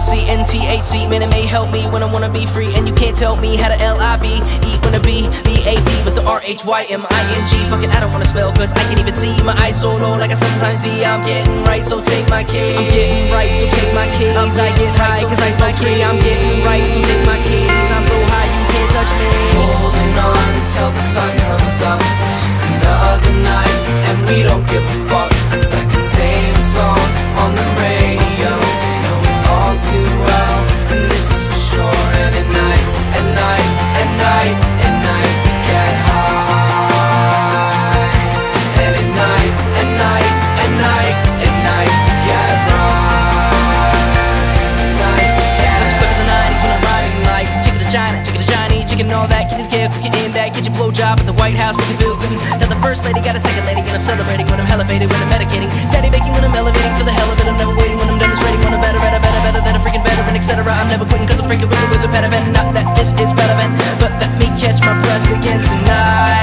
THC and man, it may help me when I wanna be free. And you can't tell me how to L-I-V, E when to B, B-A-D, but the R-H-Y-M-I-N-G. Fuck it, I don't wanna spell, cause I can't even see my eyes so low like I sometimes be. I'm getting right, so take my keys. I'm getting right, so take my keys. I'm I get high, cause I smoke tree. I'm that Get your blowjob at the White House with the Bill Clinton Now the first lady got a second lady And I'm celebrating when I'm elevated, when I'm medicating. Steady baking when I'm elevating for the hell of it I'm never waiting when I'm demonstrating When I'm better, better, better, better than a freaking veteran, etc. I'm never quitting cause I'm freaking with it with a pediment. Not that this is relevant But let me catch my breath again tonight